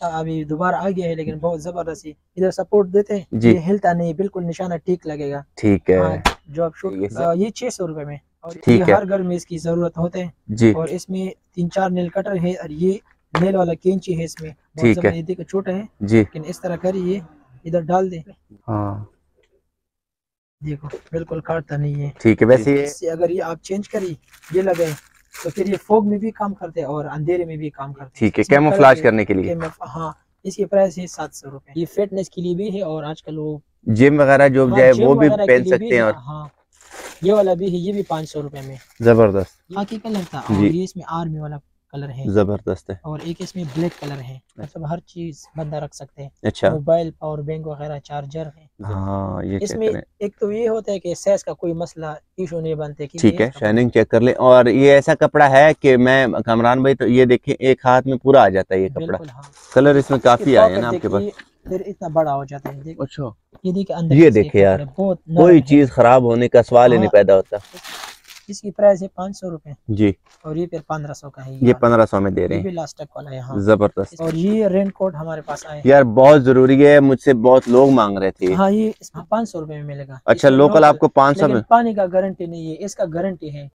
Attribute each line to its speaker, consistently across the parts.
Speaker 1: अभी दोबारा आ गया है लेकिन बहुत ज़बरदस्त ही। इधर सपोर्ट देते हैं ये हिलता नहीं बिल्कुल निशाना ठीक लगेगा।
Speaker 2: ठीक है।
Speaker 1: हाँ, जो आप शूट
Speaker 2: ये
Speaker 1: छह सौ रुपए में। और
Speaker 2: ठीक है।
Speaker 1: हर घर में इसकी ज़रूरत होते हैं।
Speaker 2: जी।
Speaker 1: और इसमें तीन चार नेल कटर है और ये नेल वाला कैंची है इसमें।
Speaker 2: ठीक है।
Speaker 1: देखो छोटा है।
Speaker 2: जी।
Speaker 1: लेकिन इस तरह करिए इधर डाल दे।
Speaker 2: हाँ।
Speaker 1: देखो बिल्कुल काटता नहीं है।
Speaker 2: ठीक है वैसे
Speaker 1: अगर ये आप चेंज करिए ये लगाए तो फिर ये फोग में भी काम करते हैं और अंधेरे में भी काम करते हैं।
Speaker 2: ठीक है कैमोफ्लाज करने के लिए।
Speaker 1: हाँ इसकी प्राइस है सात सौ रूपए। ये फिटनेस के लिए भी है और आजकल वो
Speaker 2: जिम वगैरह जो
Speaker 1: हाँ,
Speaker 2: जाए वो भी पहन सकते हैं और
Speaker 1: हाँ। ये वाला भी है ये भी पाँच सौ रूपए में।
Speaker 2: ज़बरदस्त।
Speaker 1: बाकी कलर था। और ये इसमें आर्मी वाला कलर है।
Speaker 2: ज़बरदस्त है।
Speaker 1: और एक इसमें ब्लैक कलर है। मतलब हर चीज़ बंदा रख सकते हैं।
Speaker 2: अच्छा।
Speaker 1: मोबाइल पावर बैंक वगैरह चार्जर है।
Speaker 2: हाँ ये
Speaker 1: इसमें एक तो ये होता है कि साइज़ का कोई मसला इशू नहीं बनते कि
Speaker 2: ठीक है शाइनिंग चेक कर ले। और ये ऐसा कपड़ा है कि मैं कमरान भाई तो ये देखें एक हाथ में पूरा आ जाता है ये कपड़ा।
Speaker 1: हाँ।
Speaker 2: कलर इसमें काफ़ी आए हैं ना आपके पास।
Speaker 1: फिर इतना बड़ा हो जाता है
Speaker 2: अच्छा।
Speaker 1: ये देखिए अंदर
Speaker 2: ये देखे यार, कोई चीज़ खराब होने का सवाल ही नहीं
Speaker 1: हाँ।
Speaker 2: पैदा होता।
Speaker 1: इसकी प्राइस है पाँच सौ रूपए।
Speaker 2: जी।
Speaker 1: और ये फिर पंद्रह सौ का है
Speaker 2: ये पंद्रह सौ में दे रहे हैं।
Speaker 1: लास्ट तक वाला है हाँ
Speaker 2: ज़बरदस्त।
Speaker 1: और ये रेन कोट हमारे पास आए
Speaker 2: यार बहुत ज़रूरी है मुझसे बहुत लोग मांग रहे थे।
Speaker 1: हाँ ये पाँच सौ रुपए में मिलेगा।
Speaker 2: अच्छा लोकल आपको पाँच सौ में?
Speaker 1: पानी का गारंटी नहीं है इसका गारंटी है।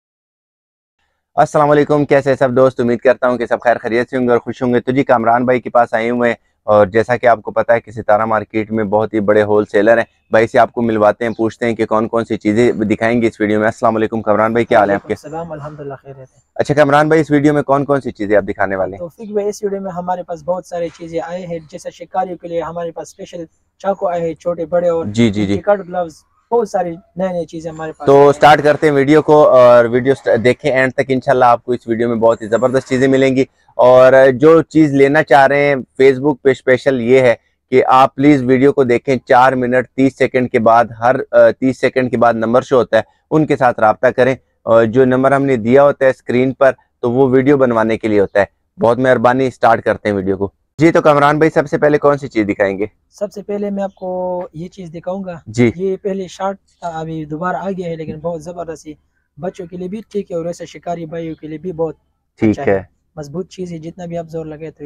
Speaker 2: वालेकुम कैसे सब दोस्त? उम्मीद करता हूँ कि सब खैर खैरियत से होंगे और खुश होंगे। तो जी कामरान भाई के पास आए हुए हैं। और जैसा कि आपको पता है कि सितारा मार्केट में बहुत ही बड़े होल सेलर हैं। भाई से आपको मिलवाते हैं पूछते हैं कि कौन कौन सी चीज़ें दिखाएँगे इस वीडियो में। अस्सलाम वालेकुम कमरान भाई क्या हाल है आपके?
Speaker 1: सलाम अल्हम्दुलिल्लाह
Speaker 2: अच्छा कमरान भाई इस वीडियो में कौन कौन सी चीज़ें आप दिखाने वाले हैं?
Speaker 1: तो भाई इस वीडियो में हमारे पास बहुत सारी चीज़ें आए हैं। जैसे शिकारियों के लिए हमारे पास स्पेशल चाकू आए हैं छोटे बड़े और
Speaker 2: जी जी जी।
Speaker 1: कट ग्लव्स बहुत सारी नई नई चीज़ें हमारे पास
Speaker 2: तो स्टार्ट करते हैं वीडियो को और वीडियो देखें एंड तक इंशाल्लाह आपको इस वीडियो में बहुत ही ज़बरदस्त चीज़ें मिलेंगी। और जो चीज़ लेना चाह रहे हैं फेसबुक पे स्पेशल ये है कि आप प्लीज़ वीडियो को देखें चार मिनट तीस सेकंड के बाद हर तीस सेकंड के बाद नंबर शो होता है उनके साथ रबता करें। और जो नंबर हमने दिया होता है स्क्रीन पर तो वो वीडियो बनवाने के लिए होता है। बहुत मेहरबानी स्टार्ट करते हैं वीडियो को। जी तो कमरान भाई सबसे पहले कौन सी चीज़ दिखाएँगे?
Speaker 1: सबसे पहले मैं आपको ये चीज़ दिखाऊँगा।
Speaker 2: जी।
Speaker 1: ये पहले शार्ट था अभी दोबारा आ गया है लेकिन बहुत ज़बरदस्त है। बच्चों के लिए भी ठीक है और ऐसे शिकारी भाइयों के लिए भी बहुत
Speaker 2: ठीक
Speaker 1: अच्छा
Speaker 2: है।
Speaker 1: मज़बूत चीज़ है जितना भी आप ज़ोर लगे तो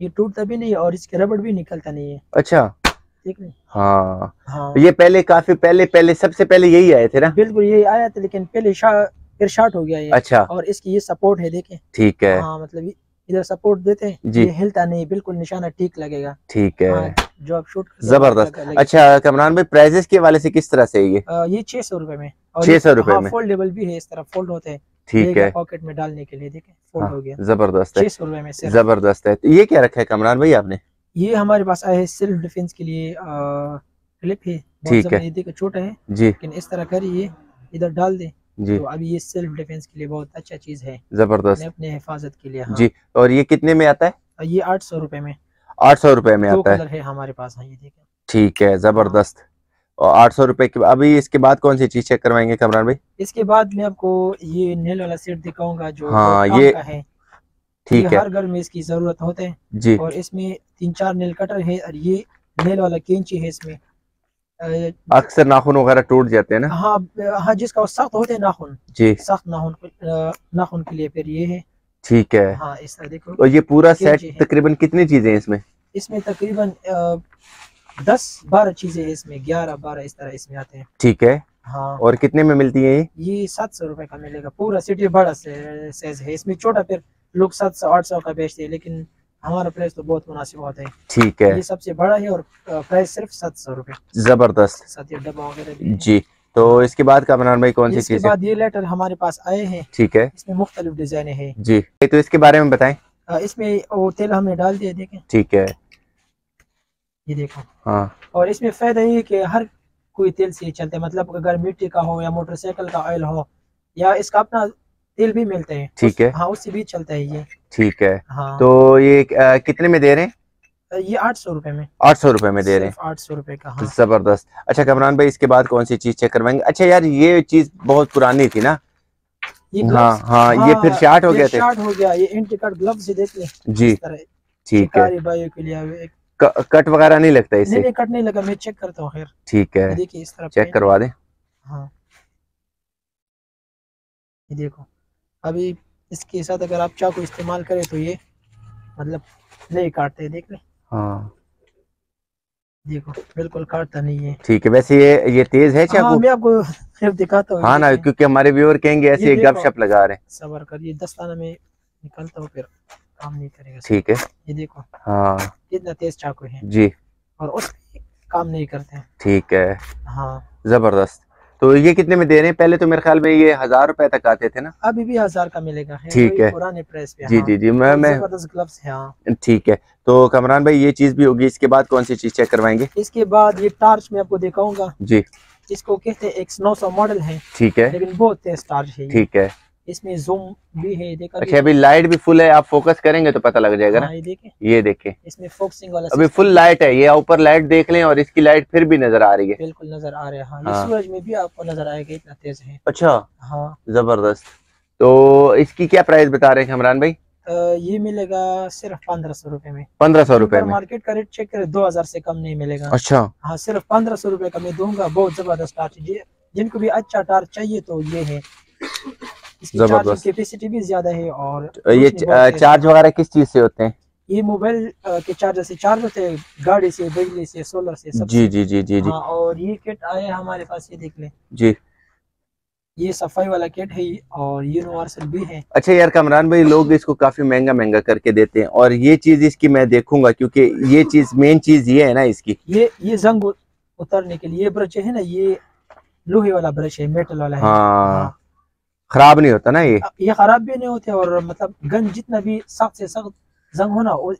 Speaker 1: ये टूटता भी नहीं और इसके रबड़ भी निकलता नहीं है।
Speaker 2: अच्छा।
Speaker 1: ठीक नहीं?
Speaker 2: हाँ।
Speaker 1: हाँ।
Speaker 2: ये पहले काफ़ी पहले पहले सबसे पहले यही आए थे ना?
Speaker 1: बिल्कुल यही आया था लेकिन पहले शा फिर शॉर्ट हो गया ये।
Speaker 2: अच्छा।
Speaker 1: और इसकी ये सपोर्ट है देखें।
Speaker 2: ठीक है।
Speaker 1: हाँ मतलब इधर सपोर्ट देते हैं।
Speaker 2: जी।
Speaker 1: ये हिलता नहीं बिल्कुल निशाना ठीक लगेगा।
Speaker 2: ठीक है।
Speaker 1: हाँ, जो आप शूट
Speaker 2: ज़बरदस्त। अच्छा कमरान भाई प्राइजेस के वाले से किस तरह से है ये?
Speaker 1: ये छह सौ रुपए में। और
Speaker 2: 600 रुपए में।
Speaker 1: फोल्डेबल भी है इस तरह फोल्ड होते हैं।
Speaker 2: ठीक है।
Speaker 1: पॉकेट में डालने के लिए देखें फोल्ड
Speaker 2: हाँ,
Speaker 1: हो गया।
Speaker 2: ज़बरदस्त है।
Speaker 1: छह सौ रुपए में
Speaker 2: ज़बरदस्त है। तो ये क्या रखा है कमरान भाई आपने?
Speaker 1: ये हमारे पास आए हैं सेल्फ डिफेंस के लिए क्लिप है।
Speaker 2: ठीक है।
Speaker 1: छोटा है।
Speaker 2: जी।
Speaker 1: लेकिन इस तरह करिए इधर डाल दे।
Speaker 2: जी।
Speaker 1: तो अभी ये सेल्फ डिफेंस के लिए बहुत अच्छा चीज़ है।
Speaker 2: ज़बरदस्त।
Speaker 1: अपने हिफाजत के लिए हाँ।
Speaker 2: जी और ये कितने में आता है?
Speaker 1: ये आठ सौ रुपए में।
Speaker 2: आठ सौ रुपए में आता है।
Speaker 1: है हमारे पास हाँ ये देखें
Speaker 2: ठीक है ज़बरदस्त। और आठ सौ रुपए के अभी इसके बाद कौन सी चीज़ चेक करवाएँगे कमरान भाई?
Speaker 1: इसके बाद मैं आपको ये नेल वाला सेट दिखाऊँगा जो
Speaker 2: हाँ, ये-
Speaker 1: है।
Speaker 2: ठीक है।
Speaker 1: हर घर में इसकी ज़रूरत होते हैं।
Speaker 2: जी।
Speaker 1: और इसमें तीन चार नेल कटर है और ये नेल वाला कैंची है इसमें।
Speaker 2: अक्सर नाखून वगैरह टूट जाते हैं ना?
Speaker 1: हाँ हाँ जिसका वो सख्त होते हैं नाखून।
Speaker 2: जी।
Speaker 1: सख्त नाखून नाखून के लिए फिर ये है।
Speaker 2: ठीक है।
Speaker 1: हाँ इस तरह देखो।
Speaker 2: और ये पूरा सेट तकरीबन कितनी चीज़ें हैं इसमें?
Speaker 1: इसमें तकरीबन दस बारह चीज़ें हैं इसमें। ग्यारह बारह इस तरह इसमें आते हैं।
Speaker 2: ठीक है।
Speaker 1: हाँ।
Speaker 2: और कितने में मिलती है ये?
Speaker 1: ये सात सौ रुपए का मिलेगा। पूरा सिटी बड़ा से साइज़ है। इसमें छोटा फिर लोग सात सौ आठ सौ का बेचते हैं लेकिन हमारा प्राइस तो बहुत मुनासिब होता है।
Speaker 2: ठीक है।
Speaker 1: ये सबसे बड़ा है और प्राइस सिर्फ़ सात सौ रूपए।
Speaker 2: ज़बरदस्त।
Speaker 1: साथ ही डब्बा वगैरह
Speaker 2: जी तो इसके बाद कमरान भाई कौन सी चीज़?
Speaker 1: बाद ये लेटर हमारे पास आए हैं।
Speaker 2: ठीक है।
Speaker 1: इसमें मुख्तलिफ़ डिज़ाइन है।
Speaker 2: जी तो इसके बारे में बताएँ।
Speaker 1: इसमें वो तेल हमने डाल दिया देखें।
Speaker 2: ठीक है।
Speaker 1: ये देखो।
Speaker 2: हाँ।
Speaker 1: और इसमें फ़ायदा ये है कि हर कोई तेल से चलते मतलब अगर मिट्टी का हो या मोटरसाइकिल का ऑयल हो या इसका अपना तेल भी मिलता है।
Speaker 2: ठीक है।
Speaker 1: हाँ उससे भी चलता है ये।
Speaker 2: ठीक है।
Speaker 1: हाँ।
Speaker 2: तो ये अ, कितने में दे रहे हैं?
Speaker 1: ये आठ सौ रुपए में।
Speaker 2: आठ सौ रुपए में दे रहे हैं।
Speaker 1: आठ सौ रुपए का हाँ।
Speaker 2: ज़बरदस्त। अच्छा कमरान भाई इसके बाद कौन सी चीज़ चेक करवाएँगे? अच्छा यार ये चीज़ बहुत पुरानी थी ना।
Speaker 1: ये
Speaker 2: हाँ हाँ ये फिर शार्ट हो
Speaker 1: ये
Speaker 2: गए थे।
Speaker 1: शार्ट हो गया ये एंटी कट ग्लव से देख ले
Speaker 2: जी ठीक है।
Speaker 1: के लिए
Speaker 2: कट वगैरह नहीं लगता इससे
Speaker 1: नहीं कट नहीं लगा मैं चेक करता हूँ
Speaker 2: ठीक है।
Speaker 1: देखिए इस तरह
Speaker 2: चेक करवा दें।
Speaker 1: हाँ। ये देखो। अभी इसके साथ अगर आप चाकू इस्तेमाल करें तो ये मतलब नहीं काटते देख ले।
Speaker 2: हाँ।
Speaker 1: देखो बिल्कुल काटता नहीं है।
Speaker 2: ठीक है वैसे ये ये तेज है
Speaker 1: हाँ
Speaker 2: चाकू?
Speaker 1: मैं आपको दिखाता हूँ
Speaker 2: हाँ ना क्योंकि हमारे व्यूअर कहेंगे ऐसे। गपशप लगा रहे हैं।
Speaker 1: सबर कर ये दस्ताना में निकलता हूँ फिर काम नहीं करेगा।
Speaker 2: ठीक है।
Speaker 1: ये देखो
Speaker 2: हाँ।
Speaker 1: कितना तेज चाकू है।
Speaker 2: जी।
Speaker 1: और उसमें काम नहीं करते हैं।
Speaker 2: ठीक है।
Speaker 1: हाँ।
Speaker 2: ज़बरदस्त। तो ये कितने में दे रहे हैं? पहले तो मेरे ख्याल में ये हज़ार रुपए तक आते थे ना।
Speaker 1: अभी भी हज़ार का मिलेगा है
Speaker 2: ठीक है।
Speaker 1: पुराने प्रेस पे
Speaker 2: जी
Speaker 1: हाँ।
Speaker 2: जी जी मैं मैं
Speaker 1: ग्लव्स है हाँ।
Speaker 2: ठीक है तो कमरान भाई ये चीज़ भी होगी इसके बाद कौन सी चीज़ चेक करवाएँगे?
Speaker 1: इसके बाद ये टार्च में आपको दिखाऊँगा।
Speaker 2: जी।
Speaker 1: इसको कहते हैं एक नौ सौ मॉडल है।
Speaker 2: ठीक है।
Speaker 1: लेकिन बहुत तेज टार्च है
Speaker 2: ठीक है।
Speaker 1: इसमें जूम भी है देखा
Speaker 2: अच्छा अभी लाइट भी फुल है आप फोकस करेंगे तो पता लग जाएगा ना?
Speaker 1: हाँ, ये देखें।
Speaker 2: ये देखें।
Speaker 1: इसमें फोकसिंग वाला
Speaker 2: अभी फुल लाइट है ये ऊपर लाइट देख लें और इसकी लाइट फिर भी नज़र आ रही है।
Speaker 1: बिल्कुल नज़र आ रहा है। हाँ,
Speaker 2: हाँ।
Speaker 1: सूरज में भी आपको नज़र आएगा इतना तेज है।
Speaker 2: अच्छा।
Speaker 1: हाँ।
Speaker 2: ज़बरदस्त। तो इसकी क्या प्राइस बता रहे हैं कमरान भाई?
Speaker 1: ये मिलेगा सिर्फ़ पंद्रह सौ रुपये में।
Speaker 2: पंद्रह सौ रुपये में।
Speaker 1: मार्केट का रेट चेक करें दो हज़ार से कम नहीं मिलेगा।
Speaker 2: अच्छा।
Speaker 1: हाँ सिर्फ़ पंद्रह सौ रुपये का मैं दूँगा बहुत ज़बरदस्त टार्च जिनको भी अच्छा टार्च चाहिए तो ये है।
Speaker 2: ज़बरदस्त।
Speaker 1: कैपेसिटी भी ज़्यादा है और
Speaker 2: ये चार्ज वगैरह किस चीज़ से होते हैं?
Speaker 1: ये मोबाइल के चार्जर से चार्ज होते हैं गाड़ी से बिजली से सोलर से सब
Speaker 2: जी जी जी जी जी।
Speaker 1: हाँ और ये किट आया हमारे पास ये देख ले।
Speaker 2: जी।
Speaker 1: ये सफ़ाई वाला किट है और यूनिवर्सल भी है।
Speaker 2: अच्छा यार कमरान भाई लोग इसको काफ़ी महँगा महँगा करके देते हैं और ये चीज़ इसकी मैं देखूँगा क्योंकि ये चीज़ मेन चीज़ ये है ना इसकी।
Speaker 1: ये ये जंग उतरने के लिए ये ब्रश है ना ये लोहे वाला ब्रश है मेटल वाला है।
Speaker 2: हाँ। खराब नहीं होता ना ये
Speaker 1: ये खराब भी नहीं होते और मतलब गन जितना भी सख्त से सख्त जंग होना वो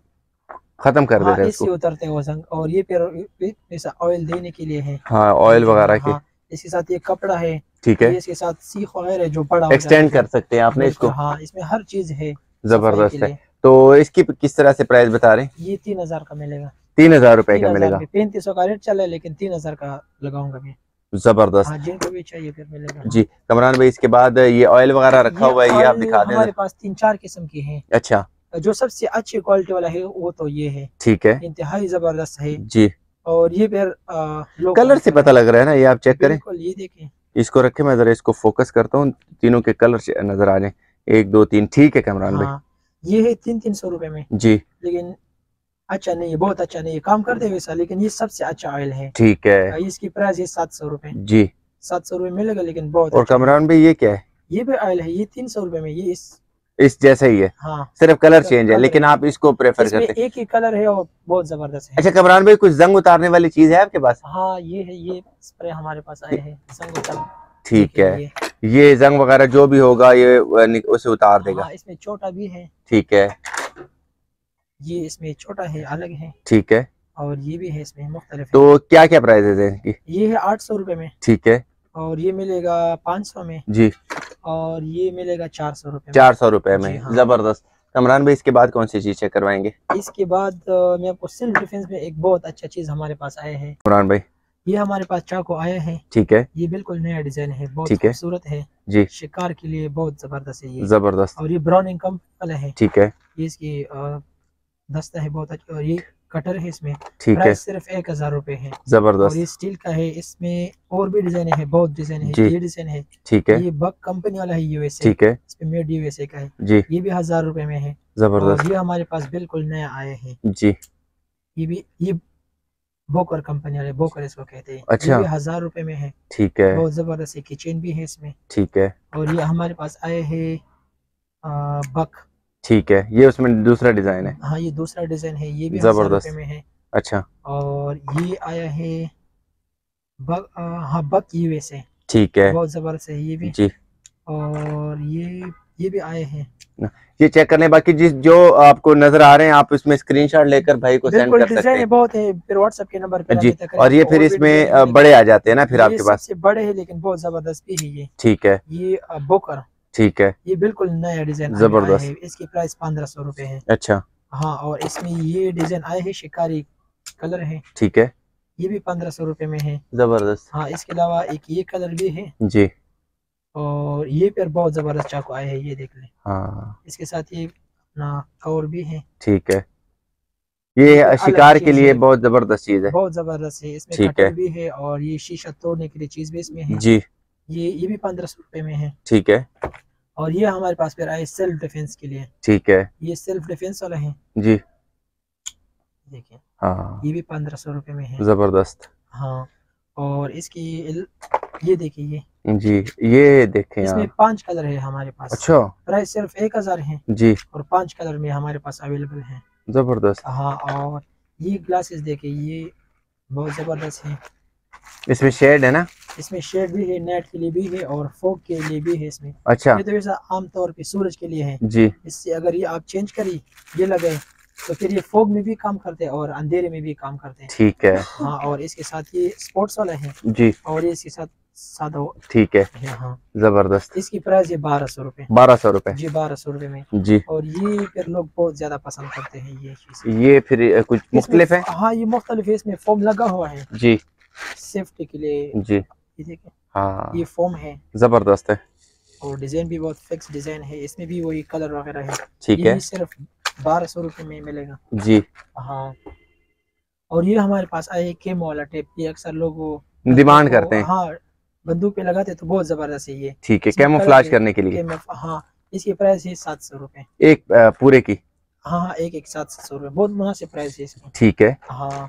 Speaker 2: खत्म कर
Speaker 1: हाँ,
Speaker 2: देते हैं
Speaker 1: इससे उतरते हैं वो जंग और ये ऐसा ऑयल देने के लिए है
Speaker 2: हाँ ऑयल वगैरह के
Speaker 1: हाँ, इसके साथ ये कपड़ा है
Speaker 2: ठीक है
Speaker 1: इसके साथ सीख वगैरह है जो बड़ा
Speaker 2: एक्सटेंड कर सकते हैं आपने इसको
Speaker 1: हाँ इसमें हर चीज़ है
Speaker 2: ज़बरदस्त है तो इसकी किस तरह से प्राइस बता रहे हैं
Speaker 1: ये तीन हज़ार का मिलेगा
Speaker 2: तीन हज़ार रुपए का मिलेगा
Speaker 1: पैंतीस सौ का रेट चला है लेकिन तीन हज़ार का लगाऊँगा मैं
Speaker 2: ज़बरदस्त।
Speaker 1: हाँ जिनको भी चाहिए फिर मिलेगा।
Speaker 2: जी कमरान भाई इसके बाद ये ऑयल वगैरह रखा हुआ है ये आप दिखा दें।
Speaker 1: हमारे पास तीन चार किस्म के हैं।
Speaker 2: अच्छा।
Speaker 1: जो सबसे अच्छी क्वालिटी वाला है वो तो ये है।
Speaker 2: ठीक है।
Speaker 1: इंतहाई ज़बरदस्त है।
Speaker 2: जी।
Speaker 1: और ये फिर
Speaker 2: कलर से पता लग रहा है ना ये आप चेक करें।
Speaker 1: ये देखें।
Speaker 2: इसको रखे मैं जरा इसको फोकस करता हूँ तीनों के कलर नज़र आ जाए। एक दो तीन ठीक है कमरान भाई।
Speaker 1: हाँ ये है तीन तीन सौ रुपए में।
Speaker 2: जी।
Speaker 1: लेकिन अच्छा नहीं है बहुत अच्छा नहीं है। काम करते वैसा लेकिन ये सबसे अच्छा ऑयल है।
Speaker 2: ठीक है।
Speaker 1: इसकी प्राइस है सात सौ रुपए।
Speaker 2: जी।
Speaker 1: सात सौ रुपए मिलेगा लेकिन बहुत
Speaker 2: और
Speaker 1: अच्छा
Speaker 2: कमरान भाई ये क्या है?
Speaker 1: ये भी ऑयल है ये तीन सौ रुपए में ये इस
Speaker 2: इस जैसा ही है?
Speaker 1: हाँ।
Speaker 2: सिर्फ़ कलर चेंज है लेकिन आप इसको प्रेफर करते हैं।
Speaker 1: एक ही कलर है और बहुत ज़बरदस्त है।
Speaker 2: अच्छा कमरान भाई कुछ जंग उतारने वाली चीज़ है आपके पास?
Speaker 1: हाँ ये है ये स्प्रे हमारे पास आए हैं संग उतर
Speaker 2: ठीक है।
Speaker 1: ये।
Speaker 2: ये जंग वगैरह जो भी होगा ये उसे उतार देगा।
Speaker 1: हाँ इसमें छोटा भी है।
Speaker 2: ठीक है।
Speaker 1: ये इसमें छोटा है अलग है।
Speaker 2: ठीक है।
Speaker 1: और ये भी है इसमें मुख्तलिफ़ है।
Speaker 2: तो क्या क्या प्राइस है इनकी
Speaker 1: ये है आठ सौ रुपए में।
Speaker 2: ठीक है।
Speaker 1: और ये मिलेगा पाँच सौ में।
Speaker 2: जी।
Speaker 1: और ये मिलेगा चार सौ रुपए
Speaker 2: चार सौ रुपए में।
Speaker 1: हाँ।
Speaker 2: ज़बरदस्त। कमरान भाई इसके बाद कौन सी चीज़ चेक करवाएँगे?
Speaker 1: इसके बाद मैं आपको सेल्फ डिफेंस में एक बहुत अच्छा चीज़ हमारे पास आया है।
Speaker 2: कमरान भाई।
Speaker 1: ये हमारे पास चाकू आया है।
Speaker 2: ठीक है।
Speaker 1: ये बिल्कुल नया डिज़ाइन है बहुत। खूबसूरत है।
Speaker 2: जी।
Speaker 1: शिकार के लिए बहुत ज़बरदस्त है ये।
Speaker 2: ज़बरदस्त।
Speaker 1: और ये ब्राउनिंग कंपनी वाला है।
Speaker 2: ठीक है।
Speaker 1: ये इसकी दस्ता है बहुत अच्छा और ये कटर है इसमें।
Speaker 2: ठीक है।
Speaker 1: सिर्फ़ एक हज़ार रूपए है।
Speaker 2: ज़बरदस्त।
Speaker 1: और ये स्टील का है इसमें और भी डिज़ाइन है बहुत डिज़ाइन है ये डिज़ाइन है।
Speaker 2: ठीक है।
Speaker 1: ये बक कंपनी वाला है यूएसए
Speaker 2: ठीक है।
Speaker 1: इसमें मेड यूएसए का है।
Speaker 2: जी।
Speaker 1: ये भी हज़ार रूपए में है।
Speaker 2: ज़बरदस्त।
Speaker 1: ये हमारे पास बिल्कुल नया आया है।
Speaker 2: जी।
Speaker 1: ये भी ये बोकर कंपनी वाले बोकर इसको कहते हैं।
Speaker 2: अच्छा।
Speaker 1: ये भी हज़ार रूपए में है।
Speaker 2: ठीक है।
Speaker 1: बहुत ज़बरदस्त किचन भी है इसमें।
Speaker 2: ठीक है।
Speaker 1: और ये हमारे पास आए है बक।
Speaker 2: ठीक है ये उसमें दूसरा डिज़ाइन है।
Speaker 1: हाँ ये दूसरा डिज़ाइन है ये भी
Speaker 2: ज़बरदस्त।
Speaker 1: में है।
Speaker 2: अच्छा।
Speaker 1: और ये आया है बक हाँ बक यूएसए
Speaker 2: ठीक है।
Speaker 1: बहुत ज़बरदस्त है ये भी।
Speaker 2: जी।
Speaker 1: और ये ये भी आए हैं।
Speaker 2: ये चेक करने बाकी जिस जो आपको नज़र आ रहे हैं आप इसमें स्क्रीनशॉट लेकर भाई को सेंड कर सकते हैं।
Speaker 1: बहुत है फिर व्हाट्सएप के नंबर
Speaker 2: जी और ये फिर इसमें। बड़े आ जाते हैं ना फिर आपके पास।
Speaker 1: बड़े हैं लेकिन बहुत ज़बरदस्त भी है ये।
Speaker 2: ठीक है।
Speaker 1: ये बोकर
Speaker 2: ठीक है।
Speaker 1: ये बिल्कुल नया डिज़ाइन
Speaker 2: ज़बरदस्त।
Speaker 1: इसकी प्राइस पंद्रह सौ रूपए है।
Speaker 2: अच्छा।
Speaker 1: हाँ और इसमें ये डिज़ाइन आए हैं शिकारी कलर है।
Speaker 2: ठीक है।
Speaker 1: ये भी पंद्रह सौ रुपए में है।
Speaker 2: ज़बरदस्त।
Speaker 1: हाँ इसके अलावा एक ये कलर भी है।
Speaker 2: जी।
Speaker 1: और ये फिर बहुत ज़बरदस्त चाकू आए हैं ये देख लें।
Speaker 2: हाँ।
Speaker 1: इसके साथ ये अपना और भी है।
Speaker 2: ठीक है। ये
Speaker 1: अलग
Speaker 2: शिकार के लिए बहुत ज़बरदस्त चीज़ है।
Speaker 1: बहुत ज़बरदस्त है। इसमें
Speaker 2: ठीक है।
Speaker 1: भी है और ये शीशा तोड़ने के लिए चीज़ भी इसमें है।
Speaker 2: जी।
Speaker 1: ये ये भी पंद्रह सौ रुपये में है।
Speaker 2: ठीक है।
Speaker 1: और ये हमारे पास फिर आए सेल्फ डिफेंस के लिए।
Speaker 2: ठीक है।
Speaker 1: ये सेल्फ डिफेंस वाला है।
Speaker 2: जी।
Speaker 1: देखिए
Speaker 2: हाँ।
Speaker 1: ये भी पंद्रह सौ रुपये में है।
Speaker 2: ज़बरदस्त।
Speaker 1: हाँ और इसकी ये देखिए ये।
Speaker 2: जी ये देखें
Speaker 1: इसमें पाँच कलर है हमारे पास।
Speaker 2: अच्छा।
Speaker 1: प्राइस सिर्फ़ एक हज़ार है।
Speaker 2: जी।
Speaker 1: और पाँच कलर में हमारे पास अवेलेबल है।
Speaker 2: ज़बरदस्त।
Speaker 1: हाँ और ये ग्लासेस देखिए ये बहुत ज़बरदस्त है।
Speaker 2: इसमें शेड है ना?
Speaker 1: इसमें शेड भी है नेट के लिए भी है और फोक के लिए भी है इसमें।
Speaker 2: अच्छा।
Speaker 1: ये तो ऐसा आमतौर पे सूरज के लिए है।
Speaker 2: जी।
Speaker 1: इससे अगर ये आप चेंज करी ये लगे तो फिर ये फोग में भी काम करते हैं और अंधेरे में भी काम करते हैं।
Speaker 2: ठीक है।
Speaker 1: हाँ और इसके साथ ये स्पोर्ट्स वाला है।
Speaker 2: जी।
Speaker 1: और ये इसके साथ सादा
Speaker 2: ठीक है।
Speaker 1: है
Speaker 2: ज़बरदस्त।
Speaker 1: इसकी प्राइस ये बारह सौ रुपये
Speaker 2: बारह सौ रुपए।
Speaker 1: जी बारह सौ रुपये में।
Speaker 2: जी।
Speaker 1: और ये फिर लोग बहुत ज़्यादा पसंद करते हैं ये
Speaker 2: ये फिर कुछ मुख्तलिफ़ है?
Speaker 1: हाँ ये मुख्तलिफ़ है इसमें फोम लगा हुआ है।
Speaker 2: जी।
Speaker 1: सेफ्टी के लिए
Speaker 2: जी।
Speaker 1: ये देखिए
Speaker 2: हाँ।
Speaker 1: ये फोम है।
Speaker 2: ज़बरदस्त है।
Speaker 1: और डिज़ाइन भी बहुत फिक्स डिज़ाइन है। इसमें भी वही कलर वगैरह है।
Speaker 2: ठीक है।
Speaker 1: सिर्फ़ बारह सौ रुपये में मिलेगा।
Speaker 2: जी।
Speaker 1: हाँ। और ये हमारे पास आए केमो वाला टेप। ये अक्सर लोग
Speaker 2: डिमांड करते
Speaker 1: को-
Speaker 2: हैं।
Speaker 1: हाँ बंदूक पे लगाते तो बहुत ज़बरदस्त है ये।
Speaker 2: ठीक है कैमोफ्लाज करने के लिए।
Speaker 1: हाँ इसकी प्राइस है सात सौ रुपये
Speaker 2: एक पूरे की।
Speaker 1: हाँ हाँ एक एक सात सौ रुपये बहुत मुनासिब प्राइस है इसकी।
Speaker 2: ठीक है।
Speaker 1: हाँ।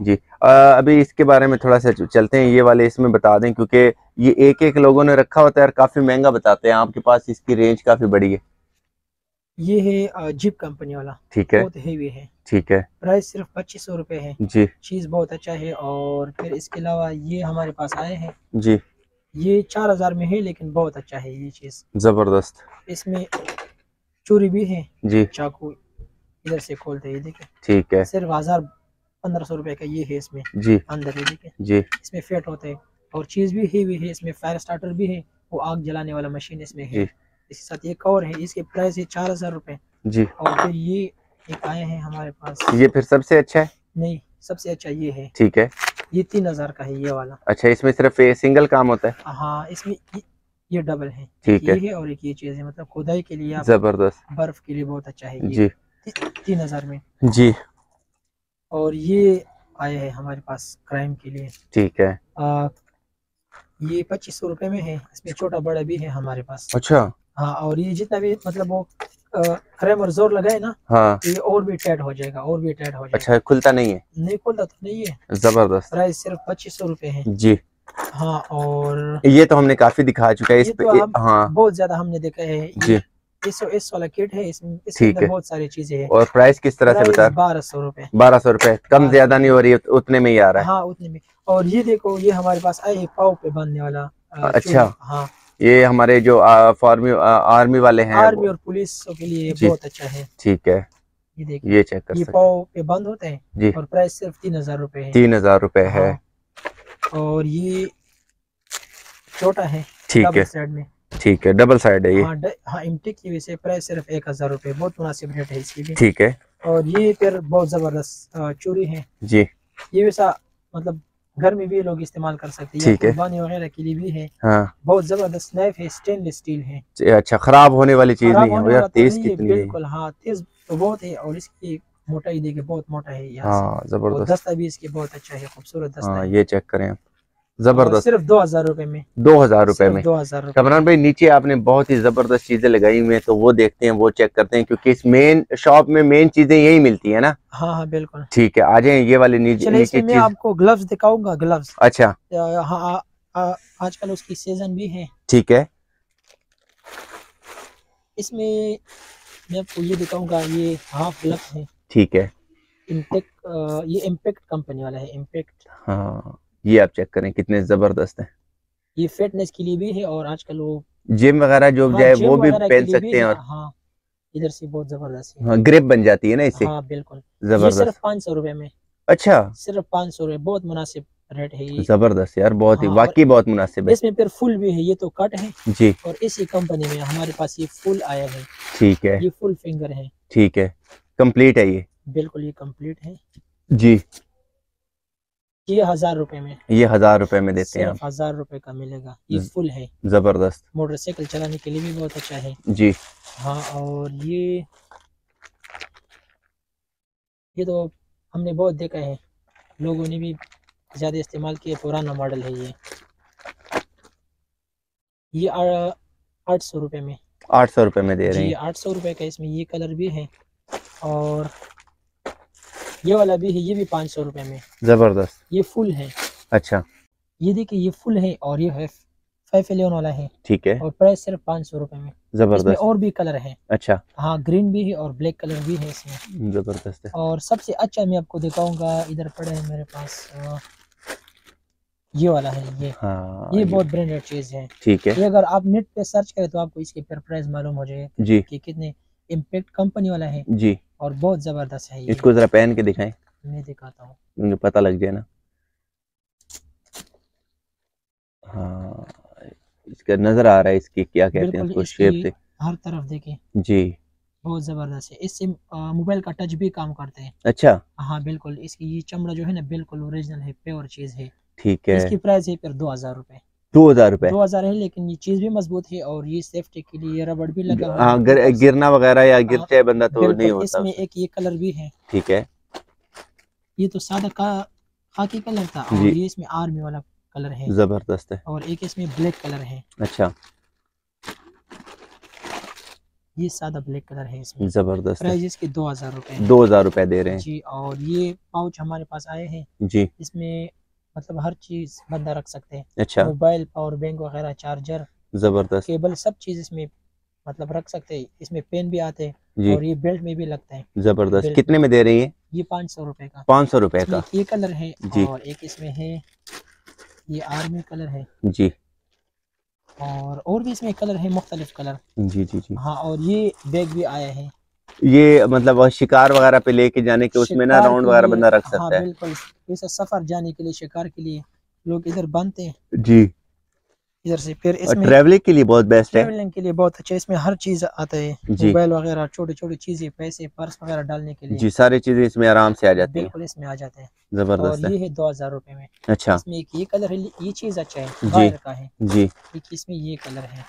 Speaker 2: जी। अ, अभी इसके बारे में थोड़ा सा चलते हैं ये वाले इसमें बता दें क्योंकि ये एक एक लोगों ने रखा होता है और काफ़ी महँगा बताते हैं आपके पास इसकी रेंज काफ़ी बड़ी है।
Speaker 1: ये है जिप कंपनी वाला।
Speaker 2: ठीक है।
Speaker 1: बहुत हेवी है।
Speaker 2: ठीक है।
Speaker 1: प्राइस सिर्फ़ पच्चीस सौ रुपये है।
Speaker 2: जी।
Speaker 1: चीज़ बहुत अच्छा है और फिर इसके अलावा ये हमारे पास आए हैं।
Speaker 2: जी।
Speaker 1: ये चार हज़ार में है लेकिन बहुत अच्छा है ये चीज़
Speaker 2: ज़बरदस्त।
Speaker 1: इसमें चूरी भी है।
Speaker 2: जी।
Speaker 1: चाकू इधर से खोलते हैं ये देखिए।
Speaker 2: ठीक है।
Speaker 1: सिर्फ़ हज़ार पंद्रह सौ रुपए का ये है इसमें
Speaker 2: जी।
Speaker 1: अंदर ये देखिए
Speaker 2: जी।
Speaker 1: इसमें फिट होते हैं और चीज़ भी हेवी है इसमें फायर स्टार्टर भी है वो आग जलाने वाला मशीन इसमें है। इसके साथ एक और है इसके प्राइस है चार हज़ार रुपये
Speaker 2: जी।
Speaker 1: और फिर ये एक आए हैं हमारे पास।
Speaker 2: ये फिर सबसे अच्छा है?
Speaker 1: नहीं सबसे अच्छा ये है।
Speaker 2: ठीक है।
Speaker 1: ये तीन हज़ार का है ये वाला।
Speaker 2: अच्छा इसमें सिर्फ़ ये सिंगल काम होता है?
Speaker 1: हाँ इसमें ये, ये डबल है।
Speaker 2: ठीक
Speaker 1: ये
Speaker 2: है
Speaker 1: है और एक ये चीज़ है मतलब खुदाई के लिए
Speaker 2: ज़बरदस्त।
Speaker 1: बर्फ़ के लिए बहुत अच्छा है
Speaker 2: जी।
Speaker 1: तीन हज़ार में।
Speaker 2: जी।
Speaker 1: और ये आया है हमारे पास क्राइम के लिए।
Speaker 2: ठीक है।
Speaker 1: आ, ये पच्चीस सौ रुपये में है इसमें छोटा बड़ा भी है हमारे पास।
Speaker 2: अच्छा।
Speaker 1: हाँ और ये जितना भी मतलब वो क्राइम और ज़ोर लगाए ना
Speaker 2: हाँ।
Speaker 1: ये और भी टाइट हो जाएगा और भी टाइट हो जाएगा
Speaker 2: अच्छा खुलता नहीं है?
Speaker 1: नहीं खुलता तो नहीं है।
Speaker 2: ज़बरदस्त।
Speaker 1: प्राइस सिर्फ़ पच्चीस सौ रुपये है।
Speaker 2: जी।
Speaker 1: हाँ और
Speaker 2: ये तो हमने काफ़ी दिखा चुका है इस पे
Speaker 1: तो हम-
Speaker 2: हाँ।
Speaker 1: बहुत ज़्यादा हमने देखा है।
Speaker 2: जी।
Speaker 1: वाला किट है इसमें
Speaker 2: ठीक है।
Speaker 1: बहुत सारी चीज़ें हैं।
Speaker 2: और प्राइस किस तरह से बता?
Speaker 1: बारह सौ रूपए।
Speaker 2: बारह सौ रूपए। कम ज़्यादा नहीं हो रही है उतने में ही आ रहा है।
Speaker 1: हाँ उतने में। और ये देखो ये हमारे पास आए हैं पाव पे बांधने वाला
Speaker 2: अच्छा।
Speaker 1: हाँ।
Speaker 2: ये हमारे जो फॉर्मी आर्मी वाले हैं
Speaker 1: आर्मी और पुलिस के लिए बहुत अच्छा है।
Speaker 2: ठीक है।
Speaker 1: ये देखिए
Speaker 2: ये चेक कर
Speaker 1: ये पाव पे बंद होते हैं
Speaker 2: जी।
Speaker 1: और प्राइस सिर्फ़ तीन हज़ार रूपए है।
Speaker 2: तीन हज़ार रूपए है।
Speaker 1: हाँ। और ये छोटा है
Speaker 2: ठीक है।
Speaker 1: साइड में।
Speaker 2: ठीक है डबल साइड है ये।
Speaker 1: हाँ हाँ इमटेक की वजह से प्राइस सिर्फ़ एक हज़ार रुपए बहुत मुनासिब रेट है इसकी भी।
Speaker 2: ठीक है।
Speaker 1: और ये फिर बहुत ज़बरदस्त चूड़ी है।
Speaker 2: जी।
Speaker 1: ये वैसा मतलब घर में भी लोग इस्तेमाल कर सकते हैं कुर्बानी वगैरह के लिए भी है।
Speaker 2: हाँ।
Speaker 1: बहुत ज़बरदस्त नाइफ है स्टेनलेस स्टील है।
Speaker 2: अच्छा खराब होने वाली चीज़ नहीं है। यार
Speaker 1: तो
Speaker 2: तेज कितनी है?
Speaker 1: बिल्कुल हाँ तेज तो बहुत है और इसकी मोटाई देखिए बहुत मोटा है यहाँ
Speaker 2: हाँ ज़बरदस्त।
Speaker 1: दस्ता भी इसकी बहुत अच्छा है खूबसूरत दस्ता
Speaker 2: हाँ ये चेक करें आप। ज़बरदस्त।
Speaker 1: सिर्फ़ दो हज़ार रुपए में।
Speaker 2: दो हज़ार रुपए में।
Speaker 1: दो हज़ार
Speaker 2: कमरान भाई नीचे आपने बहुत ही ज़बरदस्त चीज़ें लगाई हुई हैं तो वो देखते हैं वो चेक करते हैं क्योंकि इस मेन शॉप में मेन चीज़ें यही मिलती है ना?
Speaker 1: हाँ हाँ बिल्कुल।
Speaker 2: ठीक है आ जाए ये वाले नीचे नीचे
Speaker 1: मैं आपको ग्लव्स दिखाऊँगा ग्लव्स
Speaker 2: अच्छा।
Speaker 1: हाँ आजकल उसकी सीज़न भी है।
Speaker 2: ठीक है।
Speaker 1: इसमें मैं आपको ये दिखाऊँगा ये हाफ़ ग्लव्स है।
Speaker 2: ठीक है।
Speaker 1: इम्पेक्ट ये इम्पेक्ट कंपनी वाला है इम्पेक्ट
Speaker 2: हाँ। ये आप चेक करें कितने ज़बरदस्त हैं।
Speaker 1: ये फिटनेस के लिए भी है और आजकल वो
Speaker 2: जिम वगैरह जो
Speaker 1: हाँ,
Speaker 2: जाए वो भी पहन सकते हैं और
Speaker 1: हाँ इधर से बहुत ज़बरदस्त है।
Speaker 2: हाँ, ग्रिप बन जाती है ना इससे।
Speaker 1: हाँ बिल्कुल।
Speaker 2: ज़बरदस्त।
Speaker 1: सिर्फ़ पाँच सौ रुपए में।
Speaker 2: अच्छा।
Speaker 1: सिर्फ़ पाँच सौ रुपए बहुत मुनासिब रेट है ये।
Speaker 2: ज़बरदस्त यार बहुत ही
Speaker 1: हाँ,
Speaker 2: वाकई बहुत मुनासिब है।
Speaker 1: इसमें फिर फुल भी है ये तो कट है।
Speaker 2: जी।
Speaker 1: और इसी कंपनी में हमारे पास ये फुल आया है।
Speaker 2: ठीक है।
Speaker 1: ये फुल फिंगर है।
Speaker 2: ठीक है। कंप्लीट है ये।
Speaker 1: बिल्कुल ये कंप्लीट है।
Speaker 2: जी।
Speaker 1: ये हज़ार रुपए में।
Speaker 2: ये हज़ार रुपए में देते हैं
Speaker 1: हज़ार रुपए का मिलेगा। ये फुल है।
Speaker 2: ज़बरदस्त।
Speaker 1: मोटरसाइकिल चलाने के लिए भी बहुत अच्छा है।
Speaker 2: जी।
Speaker 1: हाँ और ये ये तो हमने बहुत देखा है। लोगों ने भी ज़्यादा इस्तेमाल किया। पुराना मॉडल है ये। ये आठ सौ रुपये में।
Speaker 2: आठ सौ रुपए में दे रहे हैं।
Speaker 1: आठ सौ रुपये का इसमें ये कलर भी है। और ये वाला भी है ये भी पाँच सौ रुपए में।
Speaker 2: ज़बरदस्त।
Speaker 1: ये फुल है।
Speaker 2: अच्छा।
Speaker 1: ये देखिए ये फुल है और ये है फाइव एलियन वाला है।
Speaker 2: ठीक है।
Speaker 1: और प्राइस सिर्फ़ पाँच सौ रुपए में। इसमें
Speaker 2: ज़बरदस्त
Speaker 1: और भी कलर है।
Speaker 2: अच्छा।
Speaker 1: हाँ ग्रीन भी है और ब्लैक कलर भी है इसमें।
Speaker 2: ज़बरदस्त है।
Speaker 1: और सबसे अच्छा मैं आपको दिखाऊँगा इधर पड़े है मेरे पास ये वाला है ये।
Speaker 2: हाँ
Speaker 1: ये
Speaker 2: ये-
Speaker 1: बहुत ब्रांडेड चीज़ है।
Speaker 2: ठीक है।
Speaker 1: ये अगर आप नेट पे सर्च करें तो आपको इसके प्राइस मालूम हो जाएगा
Speaker 2: जी।
Speaker 1: कि कितने इम्पैक्ट कंपनी वाला है।
Speaker 2: जी।
Speaker 1: और बहुत ज़बरदस्त है
Speaker 2: इसको जरा पहन के दिखाएँ।
Speaker 1: मैं दिखाता हूँ।
Speaker 2: मुझे पता लग जाए ना। हाँ इसका नज़र आ रहा है इसकी क्या कहते हैं उसको शेप से।
Speaker 1: हर तरफ़ देखें।
Speaker 2: जी।
Speaker 1: बहुत ज़बरदस्त है। इससे मोबाइल का टच भी काम करते हैं।
Speaker 2: अच्छा।
Speaker 1: हाँ बिल्कुल इसकी ये चमड़ा जो है ना बिल्कुल ओरिजिनल है प्योर चीज़ है।
Speaker 2: ठीक है।
Speaker 1: इसकी प्राइस है फिर दो हज़ार रूपए।
Speaker 2: दो हज़ार रुपए।
Speaker 1: दो हज़ार है लेकिन ये चीज़ भी मज़बूत है और ये सेफ्टी के लिए रबड़ भी लगा
Speaker 2: हाँ
Speaker 1: है।
Speaker 2: गिरना वगैरह या गिर
Speaker 1: हाँ,
Speaker 2: जाए बंदा तो नहीं होता
Speaker 1: इसमें एक ये कलर भी है।
Speaker 2: ठीक है।
Speaker 1: ये तो सादा का खाकी कलर था और ये इसमें आर्मी वाला कलर है।
Speaker 2: ज़बरदस्त है।
Speaker 1: और एक इसमें ब्लैक कलर है।
Speaker 2: अच्छा।
Speaker 1: ये सादा ब्लैक कलर है इसमें।
Speaker 2: ज़बरदस्त
Speaker 1: प्राइस इसके दो हज़ार रूपए
Speaker 2: दो हज़ार रूपए दे रहे हैं।
Speaker 1: जी और ये पाउच हमारे पास आए हैं।
Speaker 2: जी।
Speaker 1: इसमें मतलब हर चीज़ बंदा रख सकते हैं।
Speaker 2: अच्छा।
Speaker 1: मोबाइल पावर बैंक वगैरह चार्जर
Speaker 2: ज़बरदस्त।
Speaker 1: केबल सब चीज़ इसमें मतलब रख सकते हैं। इसमें पेन भी आते हैं और ये बेल्ट में भी लगता है।
Speaker 2: ज़बरदस्त। कितने में दे रही है?
Speaker 1: ये पाँच सौ रुपए का।
Speaker 2: पाँच सौ
Speaker 1: इसमें
Speaker 2: का।
Speaker 1: ये कलर है
Speaker 2: जी।
Speaker 1: और एक इसमें है ये आर्मी कलर है।
Speaker 2: जी।
Speaker 1: और और भी इसमें कलर है मुख्तलिफ़ कलर।
Speaker 2: जी जी जी।
Speaker 1: हाँ और ये बैग भी आया है।
Speaker 2: ये मतलब शिकार वगैरह पे लेके जाने के उसमें ना राउंड वगैरह बंदा रख
Speaker 1: हाँ
Speaker 2: सकता है।
Speaker 1: बिल्कुल। जैसे सफ़र जाने के लिए शिकार के लिए लोग इधर बनते हैं।
Speaker 2: जी।
Speaker 1: इधर से फिर इसमें
Speaker 2: ट्रेवलिंग के लिए बहुत बेस्ट है।
Speaker 1: ट्रेवलिंग के लिए बहुत अच्छा इसमें हर चीज़ आता है। मोबाइल वगैरह छोटी छोटी चीज़ें पैसे पर्स वगैरह डालने के लिए।
Speaker 2: जी सारी चीज़ें इसमें आराम से आ जाती हैं।
Speaker 1: बिल्कुल इसमें आ जाते हैं।
Speaker 2: ज़बरदस्त
Speaker 1: और
Speaker 2: है।
Speaker 1: ये है दो हज़ार रूपए में।
Speaker 2: अच्छा।
Speaker 1: इसमें एक ये कलर है ये चीज़ अच्छा है
Speaker 2: जी।
Speaker 1: का है।
Speaker 2: जी।
Speaker 1: इसमें ये कलर है।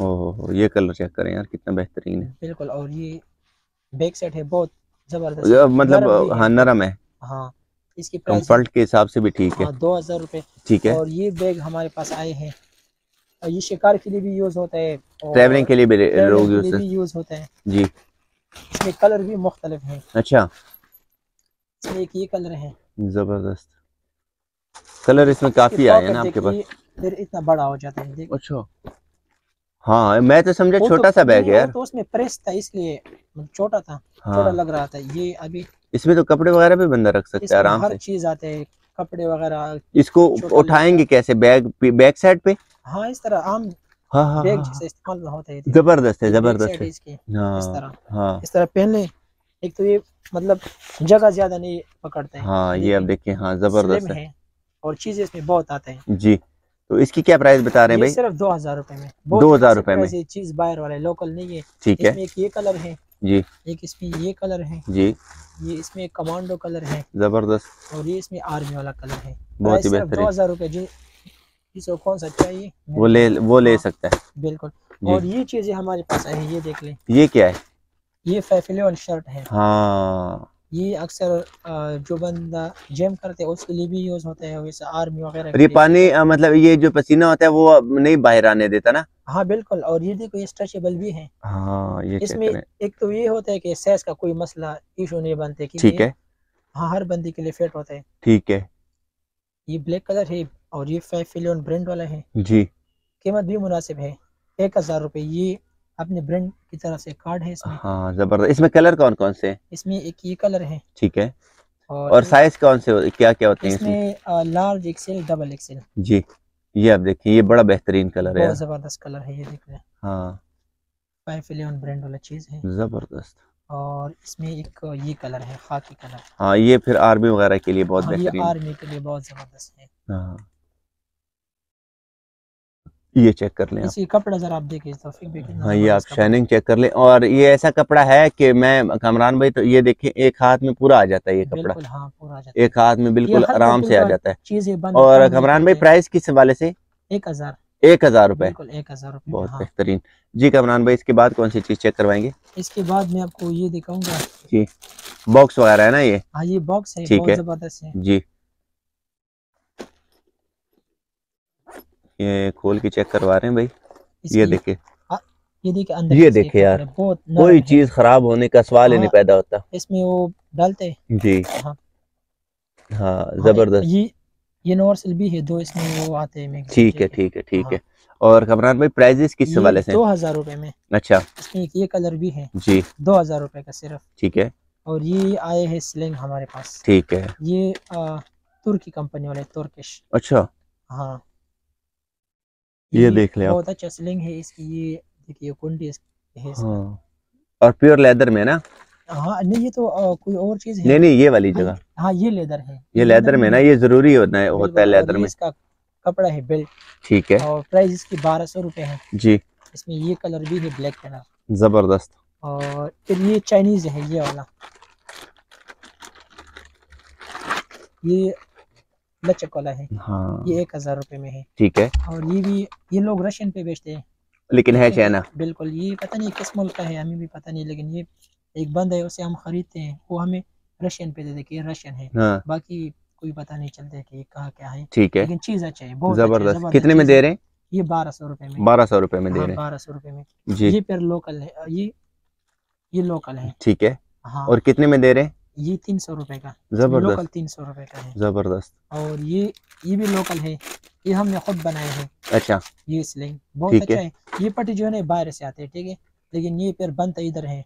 Speaker 2: ओहो ये कलर चेक करें यार कितना बेहतरीन है।
Speaker 1: बिल्कुल और ये बैक सेट है बहुत ज़बरदस्त।
Speaker 2: मतलब।
Speaker 1: हाँ
Speaker 2: नरम है।
Speaker 1: हाँ इसकी
Speaker 2: कंफर्ट के हिसाब से भी ठीक है।
Speaker 1: हाँ दो हज़ार रुपए।
Speaker 2: ठीक है।
Speaker 1: और ये बैग हमारे पास आए हैं। और ये शिकार के लिए भी यूज़ होता है
Speaker 2: ट्रेवलिंग के लिए भी लोग यूज़
Speaker 1: होता है।
Speaker 2: जी।
Speaker 1: इसमें कलर भी मुख्तलिफ़ है।
Speaker 2: अच्छा।
Speaker 1: इसमें एक ये कलर है।
Speaker 2: ज़बरदस्त। कलर इसमें काफ़ी आए हैं ना आपके पास।
Speaker 1: फिर इतना बड़ा हो जाता है
Speaker 2: अच्छा। हाँ मैं तो समझा
Speaker 1: तो-
Speaker 2: छोटा सा बैग है यार।
Speaker 1: तो उसमें प्रेस था इसलिए मतलब छोटा था छोटा
Speaker 2: हाँ
Speaker 1: लग रहा था। ये अभी
Speaker 2: इसमें तो कपड़े वगैरह भी बंदा रख सकता है आराम
Speaker 1: हर
Speaker 2: से।
Speaker 1: चीज़ आते हैं कपड़े वगैरह
Speaker 2: इसको उठाएँगे कैसे? बैग बैक साइड पे?
Speaker 1: हाँ इस तरह आम
Speaker 2: हाँ हाँ
Speaker 1: बैग
Speaker 2: हाँ,
Speaker 1: जैसे इस्तेमाल होता है।
Speaker 2: ज़बरदस्त है ज़बरदस्त है।
Speaker 1: इस तरह।
Speaker 2: हाँ।
Speaker 1: इस तरह पहन ले। एक तो ये मतलब जगह ज़्यादा नहीं पकड़ते हैं।
Speaker 2: हाँ ये अब देखिए हाँ ज़बरदस्त है।
Speaker 1: और चीज़ें इसमें बहुत आते हैं।
Speaker 2: जी। तो इसकी क्या प्राइस बता रहे हैं भाई?
Speaker 1: सिर्फ़ दो हज़ार रुपए में।
Speaker 2: 2000 रुपए में।
Speaker 1: चीज़ बाहर वाला लोकल नहीं है।
Speaker 2: ठीक है।
Speaker 1: एक ये कलर है
Speaker 2: जी।
Speaker 1: एक इसमें ये कलर है
Speaker 2: जी।
Speaker 1: ये इसमें कमांडो कलर है
Speaker 2: ज़बरदस्त।
Speaker 1: और ये इसमें आर्मी वाला कलर है।
Speaker 2: बहुत ही
Speaker 1: दो हज़ार रूपए। जी इसको कौन सा चाहिए?
Speaker 2: वो ले वो ले
Speaker 1: हाँ,
Speaker 2: सकता है।
Speaker 1: बिल्कुल। और ये चीज़ें हमारे पास है ये देख ले।
Speaker 2: ये क्या है?
Speaker 1: ये फैफिलियन शर्ट है।
Speaker 2: हाँ।
Speaker 1: ये अक्सर जो बंदा जिम करते हैं उसके लिए भी यूज़ होता है वैसे आर्मी वगैरह
Speaker 2: ये पानी मतलब ये जो पसीना होता है वो नहीं बाहर आने देता ना?
Speaker 1: हाँ बिल्कुल और ये देखो ये स्ट्रेचेबल भी है।
Speaker 2: हाँ ये
Speaker 1: इसमें एक तो ये होता है कि सेस का कोई मसला इशू नहीं बनते
Speaker 2: ठीक है।
Speaker 1: हाँ हर बंदी के लिए फिट होता है।
Speaker 2: ठीक है।
Speaker 1: ये ब्लैक कलर है और ये फाइव फिलियन ब्रांड वाला है।
Speaker 2: जी।
Speaker 1: कीमत भी मुनासिब है। एक हज़ार रुपये ये अपने ब्रांड की तरफ़ से कार्ड है इसमें।
Speaker 2: हाँ ज़बरदस्त। इसमें कलर कौन कौन से? हैं
Speaker 1: इसमें एक ये कलर है।
Speaker 2: ठीक है।
Speaker 1: और,
Speaker 2: और साइज़ कौन से क्या क्या होते हैं इसमें?
Speaker 1: Large XL double XL.
Speaker 2: जी। ये आप देखिए ये बड़ा बेहतरीन कलर है
Speaker 1: ज़बरदस्त कलर है ये देख रहे हैं।
Speaker 2: हाँ
Speaker 1: फाइव फिलियन ब्रांड वाला चीज़ है।
Speaker 2: ज़बरदस्त।
Speaker 1: और इसमें एक ये कलर है खाकी कलर।
Speaker 2: हाँ ये फिर आर्मी वगैरह के लिए बहुत
Speaker 1: हाँ,
Speaker 2: बेहतरीन।
Speaker 1: आर्मी के लिए बहुत ज़बरदस्त है।
Speaker 2: हाँ। ये चेक कर लें
Speaker 1: इसी कपड़ा जरा आप देखिए
Speaker 2: हाँ ये आप शाइनिंग चेक कर लें और ये ऐसा कपड़ा है कि मैं कमरान भाई तो ये देखें एक हाथ में पूरा आ जाता है ये कपड़ा।
Speaker 1: हाँ पूरा आ जाता है।
Speaker 2: एक हाथ में बिल्कुल आराम से आ जाता है।
Speaker 1: चीज़ें
Speaker 2: और
Speaker 1: काम
Speaker 2: कमरान भाई प्राइस किस हवाले से?
Speaker 1: एक हज़ार।
Speaker 2: एक हज़ार रूपए।
Speaker 1: एक हज़ार
Speaker 2: बहुत
Speaker 1: हाँ।
Speaker 2: बेहतरीन। जी कमरान भाई इसके बाद कौन सी चीज़ चेक करवाएँगे?
Speaker 1: इसके बाद मैं आपको ये दिखाऊँगा।
Speaker 2: जी। बॉक्स वगैरह है ना ये?
Speaker 1: हाँ ये बॉक्स है
Speaker 2: ठीक है। जी। ये खोल के चेक करवा रहे हैं भाई। ये
Speaker 1: इसकी
Speaker 2: देखिए
Speaker 1: ये देखिए अंदर
Speaker 2: ये देखिए यार,
Speaker 1: बहुत
Speaker 2: कोई चीज़ खराब होने का सवाल ही नहीं
Speaker 1: हाँ।
Speaker 2: पैदा होता।
Speaker 1: इसमें वो डालते हैं।
Speaker 2: जी।
Speaker 1: हाँ।
Speaker 2: हाँ
Speaker 1: हाँ,
Speaker 2: ज़बरदस्त।
Speaker 1: ये यूनिवर्सल भी है दो इसमें वो आते हैं
Speaker 2: ठीक है ठीक है ठीक
Speaker 1: हाँ।
Speaker 2: है। और कमरान भाई प्राइजेस किस हवाले से
Speaker 1: दो हज़ार रूपए में।
Speaker 2: अच्छा।
Speaker 1: इसमें एक ये कलर भी है।
Speaker 2: जी।
Speaker 1: दो हज़ार रूपए का सिर्फ़।
Speaker 2: ठीक है।
Speaker 1: और ये आए हैं स्लिंग हमारे पास।
Speaker 2: ठीक है।
Speaker 1: ये तुर्की कंपनी वाले तुर्किश
Speaker 2: अच्छा।
Speaker 1: हाँ।
Speaker 2: ये देख ले आप।
Speaker 1: बहुत अच्छा स्लिंग है इसकी ये देखिए कुंडी है
Speaker 2: हाँ। और प्योर लेदर में ना?
Speaker 1: हाँ नहीं ये तो आ, कोई और चीज़ है।
Speaker 2: नहीं नहीं ये वाली
Speaker 1: हाँ,
Speaker 2: जगह।
Speaker 1: हाँ ये लेदर है।
Speaker 2: ये लेदर में ना ये ज़रूरी होता है होता है लेदर में।
Speaker 1: इसका कपड़ा है बेल्ट
Speaker 2: ठीक है।
Speaker 1: और प्राइस इसकी बारह सौ रूपए है।
Speaker 2: जी।
Speaker 1: इसमें ये कलर भी है ब्लैक कलर
Speaker 2: ज़बरदस्त।
Speaker 1: और फिर ये चाइनीज़ है ये वाला। ये लचक वाला है।
Speaker 2: हाँ।
Speaker 1: ये एक हज़ार रुपए में है।
Speaker 2: ठीक है।
Speaker 1: और ये भी ये लोग रशियन पे बेचते हैं।
Speaker 2: लेकिन है चाइना।
Speaker 1: बिल्कुल ये पता नहीं किस मुल्क का है हमें भी पता नहीं लेकिन ये एक बंद है उसे हम खरीदते हैं। वो हमें रशियन पे दे दे कि रशियन है।
Speaker 2: हाँ।
Speaker 1: बाकी कोई पता नहीं चलता है कि ये कहाँ क्या है।
Speaker 2: ठीक है।
Speaker 1: लेकिन चीज़ अच्छा है बहुत अच्छा
Speaker 2: ज़बरदस्त। कितने में दे रहे हैं?
Speaker 1: ये बारह सौ रुपए में।
Speaker 2: बारह सौ रुपए में दे
Speaker 1: हाँ
Speaker 2: रहे
Speaker 1: बारह सौ रुपए में। ये फिर लोकल है ये ये लोकल है।
Speaker 2: ठीक है।
Speaker 1: हाँ।
Speaker 2: और कितने में दे रहे हैं?
Speaker 1: ये तीन सौ रुपए का लोकल तीन सौ रुपए का है।
Speaker 2: ज़बरदस्त।
Speaker 1: और ये ये भी लोकल है। ये हमने खुद बनाए हैं।
Speaker 2: अच्छा।
Speaker 1: ये स्लिंग बहुत अच्छा
Speaker 2: है।
Speaker 1: ये पट्टी जो है बाहर से आते हैं ठीक है? लेकिन ये फिर बनता इधर है।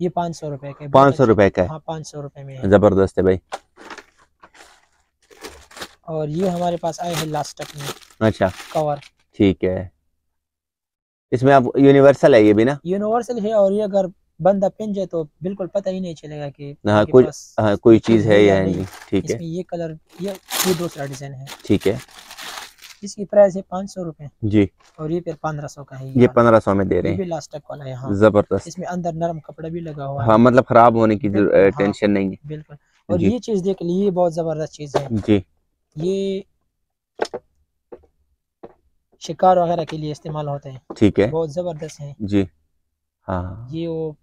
Speaker 1: ये पाँच सौ रुपए का
Speaker 2: पाँच सौ रुपए का हाँ।
Speaker 1: पाँच सौ रुपए में
Speaker 2: ज़बरदस्त है भाई।
Speaker 1: और ये हमारे पास आए हैं लास्टक में।
Speaker 2: अच्छा।
Speaker 1: कवर
Speaker 2: ठीक है। इसमें आप यूनिवर्सल है ये भी ना?
Speaker 1: यूनिवर्सल है और ये अगर बंदा पिन जाए तो बिल्कुल पता ही नहीं चलेगा कि
Speaker 2: हाँ, कुछ- हाँ कोई चीज़ है या
Speaker 1: नहीं।
Speaker 2: ठीक है।
Speaker 1: ये कलर ये ये दूसरा डिज़ाइन है।
Speaker 2: ठीक है।
Speaker 1: इसकी प्राइस है पाँच सौ रूपए।
Speaker 2: जी।
Speaker 1: और ये फिर पंद्रह सौ का है
Speaker 2: ये पंद्रह सौ में दे रहे हैं।
Speaker 1: लास्टक वाला है हाँ।
Speaker 2: ज़बरदस्त।
Speaker 1: इसमें अंदर नरम कपड़ा भी लगा हुआ है।
Speaker 2: हाँ मतलब खराब होने की
Speaker 1: हाँ।
Speaker 2: टेंशन नहीं है।
Speaker 1: बिल्कुल। और ये चीज़ देख ली ये बहुत ज़बरदस्त चीज़ है।
Speaker 2: जी।
Speaker 1: ये शिकार वगैरह के लिए इस्तेमाल होते हैं।
Speaker 2: ठीक है।
Speaker 1: बहुत ज़बरदस्त है।
Speaker 2: जी। हाँ।
Speaker 1: ये वो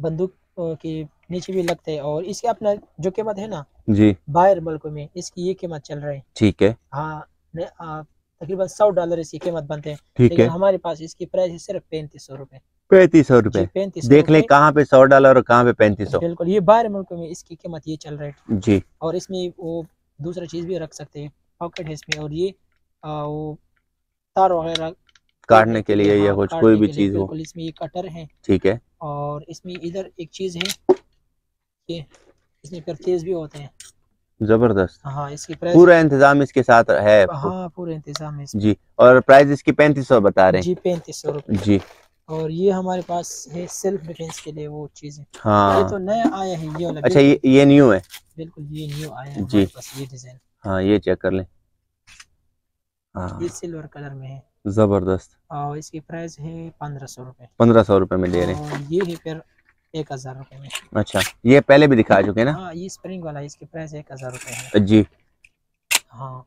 Speaker 1: बंदूक के नीचे भी लगते हैं और इसकी अपना जो कीमत है ना
Speaker 2: जी।
Speaker 1: बाहर मुल्कों में इसकी ये कीमत चल रही है।
Speaker 2: ठीक है।
Speaker 1: हाँ तकरीबन सौ डॉलर इसकी कीमत बनते हैं।
Speaker 2: ठीक है।
Speaker 1: हमारे पास इसकी प्राइस है सिर्फ़ पैंतीस सौ रूपए।
Speaker 2: पैंतीस सौ रूपए।
Speaker 1: पैंतीस
Speaker 2: देख ले कहाँ पे सौ डॉलर और कहाँ पे पैंतीस सौ।
Speaker 1: बिल्कुल ये बाहर मुल्कों में इसकी कीमत ये चल रही है।
Speaker 2: जी।
Speaker 1: और इसमें वो दूसरा चीज़ भी रख सकते हैं पॉकेट है इसमें और ये आ, वो तार वगैरह
Speaker 2: काटने के लिए या
Speaker 1: हाँ,
Speaker 2: कुछ कोई भी चीज़ हो।
Speaker 1: इसमें ये कटर है।
Speaker 2: ठीक है।
Speaker 1: और इसमें इधर एक चीज़ है। ये इसमें फिर तेज भी होते हैं।
Speaker 2: ज़बरदस्त।
Speaker 1: हाँ इसकी प्राइस
Speaker 2: पूरा इंतज़ाम इसके साथ है।
Speaker 1: हाँ पूरे इंतज़ाम है
Speaker 2: जी और प्राइस इसकी पैंतीस सौ बता रहे हैं।
Speaker 1: जी पैंतीस सौ
Speaker 2: जी।
Speaker 1: और ये हमारे पास है सेल्फ डिफेंस के लिए वो चीज़ है। ये तो नया आया है ये वाला
Speaker 2: अच्छा ये ये न्यू है।
Speaker 1: बिल्कुल ये न्यू आया है
Speaker 2: जी।
Speaker 1: पास ये डिज़ाइन
Speaker 2: हाँ ये चेक कर लें। हाँ।
Speaker 1: ये सिल्वर कलर में है।
Speaker 2: ज़बरदस्त।
Speaker 1: और इसकी प्राइस है पंद्रह सौ रुपये
Speaker 2: पंद्रह सौ रुपए में दे रहे हैं।
Speaker 1: ये है फिर एक हज़ार रुपये में।
Speaker 2: अच्छा ये पहले भी दिखा चुके हैं ना?
Speaker 1: हाँ ये स्प्रिंग वाला इसकी प्राइस एक हज़ार रुपये है।
Speaker 2: जी।
Speaker 1: हाँ।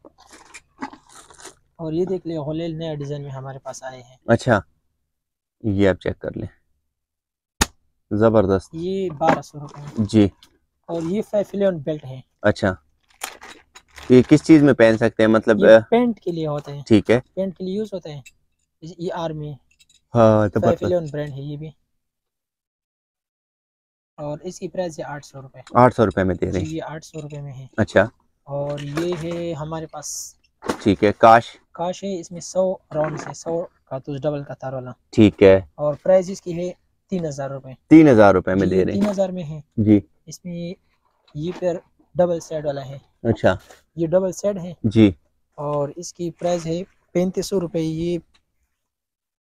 Speaker 1: और ये देख लियो होलेल नया डिज़ाइन में हमारे पास आए हैं।
Speaker 2: अच्छा ये आप चेक कर लें। ज़बरदस्त।
Speaker 1: ये बारह सौ रुपये
Speaker 2: जी।
Speaker 1: और ये फेफिलियन बेल्ट है।
Speaker 2: अच्छा। ये किस चीज़ में पहन सकते हैं? मतलब
Speaker 1: पेंट के लिए होते हैं।
Speaker 2: ठीक है।
Speaker 1: पेंट के लिए यूज़ होते हैं। ये आर्मी।
Speaker 2: हाँ तो
Speaker 1: ब्रांड है ये भी। और इसकी प्राइस है आठ सौ रुपये
Speaker 2: आठ सौ रुपए में दे रहे हैं।
Speaker 1: ये आठ सौ रुपये में है।
Speaker 2: अच्छा।
Speaker 1: और ये है हमारे पास।
Speaker 2: ठीक है काश।
Speaker 1: काश है इसमें सौ राउंड है सौ कारतूस डबल का तार वाला।
Speaker 2: ठीक है।
Speaker 1: और प्राइस इसकी है तीन हज़ार रूपए।
Speaker 2: तीन हज़ार रूपए में दे रहे
Speaker 1: तीन हज़ार में है।
Speaker 2: जी।
Speaker 1: इसमें ये फिर डबल सेट वाला है।
Speaker 2: अच्छा।
Speaker 1: ये डबल सेट है।
Speaker 2: जी।
Speaker 1: और इसकी प्राइस है पैंतीस सौ रुपये ये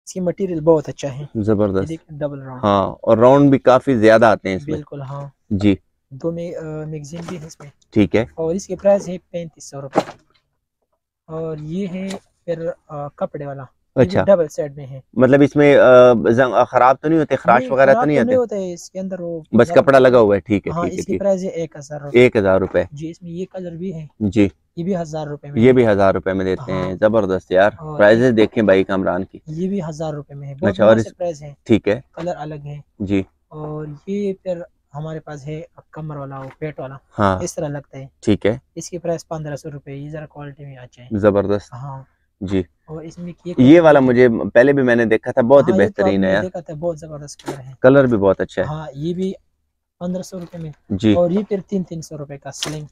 Speaker 1: इसकी मटेरियल बहुत अच्छा है।
Speaker 2: ज़बरदस्त।
Speaker 1: डबल राउंड
Speaker 2: हाँ और राउंड भी काफ़ी ज़्यादा आते हैं इसमें।
Speaker 1: बिल्कुल हाँ।
Speaker 2: जी।
Speaker 1: दो में मैगजीन भी है इसमें।
Speaker 2: ठीक है।
Speaker 1: और इसकी प्राइस है पैंतीस सौ रुपये और ये है फिर अ, कपड़े वाला।
Speaker 2: अच्छा।
Speaker 1: डबल सेट में है।
Speaker 2: मतलब इसमें खराब तो नहीं होते? खराश वगैरह तो नहीं आते
Speaker 1: होता? है इसके अंदर वो
Speaker 2: बस कपड़ा लगा हुआ है ठीक है
Speaker 1: हाँ
Speaker 2: ठीक है
Speaker 1: प्राइस है एक हज़ार
Speaker 2: एक हज़ार रुपए।
Speaker 1: जी इसमें ये कलर भी है।
Speaker 2: जी।
Speaker 1: ये भी हज़ार रूपए में
Speaker 2: ये भी हज़ार रूपए में देते हैं।
Speaker 1: हाँ।
Speaker 2: ज़बरदस्त यार।
Speaker 1: और
Speaker 2: प्राइजेस देखें भाई कमरान की।
Speaker 1: ये भी हज़ार रूपए में है।
Speaker 2: अच्छा, और
Speaker 1: प्राइस है।
Speaker 2: ठीक है।
Speaker 1: कलर अलग है।
Speaker 2: जी।
Speaker 1: और ये फिर हमारे पास है कमर वाला वो पेट वाला।
Speaker 2: हाँ।
Speaker 1: इस तरह लगता है।
Speaker 2: ठीक है।
Speaker 1: इसकी प्राइस पंद्रह सौ रुपये ये जरा क्वालिटी में अच्छा है।
Speaker 2: ज़बरदस्त।
Speaker 1: हाँ।
Speaker 2: जी।
Speaker 1: और इसमें ये
Speaker 2: वाला मुझे पहले भी मैंने देखा था बहुत ही
Speaker 1: हाँ, तो
Speaker 2: बेहतरीन है यार।
Speaker 1: देखा था बहुत ज़बरदस्त कलर है।
Speaker 2: कलर भी बहुत अच्छा है।
Speaker 1: हाँ ये भी पंद्रह सौ रुपए में।
Speaker 2: जी।
Speaker 1: और ये फिर तीन तीन सौ रुपए का स्लिंग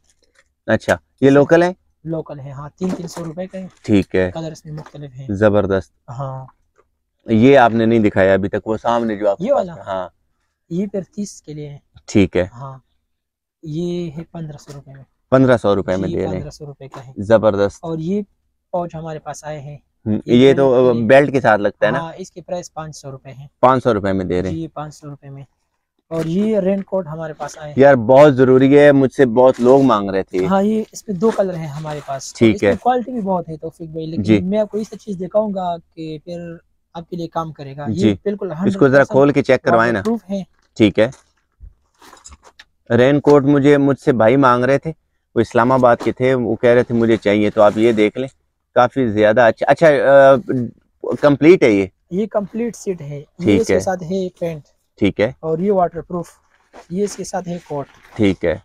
Speaker 2: अच्छा ये लोकल है?
Speaker 1: लोकल है हाँ तीन तीन सौ रुपए का
Speaker 2: ठीक है।
Speaker 1: कलर इसमें मुख्तलिफ़ है।
Speaker 2: ज़बरदस्त।
Speaker 1: हाँ।
Speaker 2: ये आपने नहीं दिखाया अभी तक वो सामने जो आपके
Speaker 1: ये वाला?
Speaker 2: है।
Speaker 1: ये फिर तीस के लिए है।
Speaker 2: ठीक है।
Speaker 1: हाँ ये है पंद्रह सौ रुपए में।
Speaker 2: पंद्रह सौ रुपए में दे रहे हैं।
Speaker 1: पंद्रह सौ रुपए का है।
Speaker 2: ज़बरदस्त।
Speaker 1: और ये पाउच हमारे पास आए हैं।
Speaker 2: हम्म,
Speaker 1: ये
Speaker 2: तो बेल्ट के साथ लगता है ना?
Speaker 1: हाँ इसकी प्राइस पाँच सौ रुपए है।
Speaker 2: पाँच सौ रुपए में दे रहे हैं।
Speaker 1: पाँच सौ रुपए में। और ये रेन कोट हमारे पास आए
Speaker 2: यार बहुत ज़रूरी है मुझसे बहुत लोग मांग रहे थे।
Speaker 1: हाँ ये इसमें दो कलर हैं हमारे पास।
Speaker 2: ठीक है।
Speaker 1: क्वालिटी भी बहुत है तौफीक भाई लेकिन मैं आपको इस चीज़ दिखाऊँगा कि फिर आपके लिए काम करेगा।
Speaker 2: जी।
Speaker 1: ये बिल्कुल
Speaker 2: इसको जरा खोल के चेक करवाए ना।
Speaker 1: प्रूफ है।
Speaker 2: ठीक है। रेन कोट मुझे मुझसे भाई मांग रहे थे वो इस्लामाबाद के थे वो कह रहे थे मुझे चाहिए तो आप ये देख लें। काफ़ी ज़्यादा अच्छा अच्छा कंप्लीट है ये?
Speaker 1: ये कंप्लीट सेट है।
Speaker 2: ठीक
Speaker 1: ये इसके
Speaker 2: है।
Speaker 1: साथ है पेंट
Speaker 2: ठीक है।
Speaker 1: और ये वाटर प्रूफ ये इसके साथ है कोट
Speaker 2: ठीक है।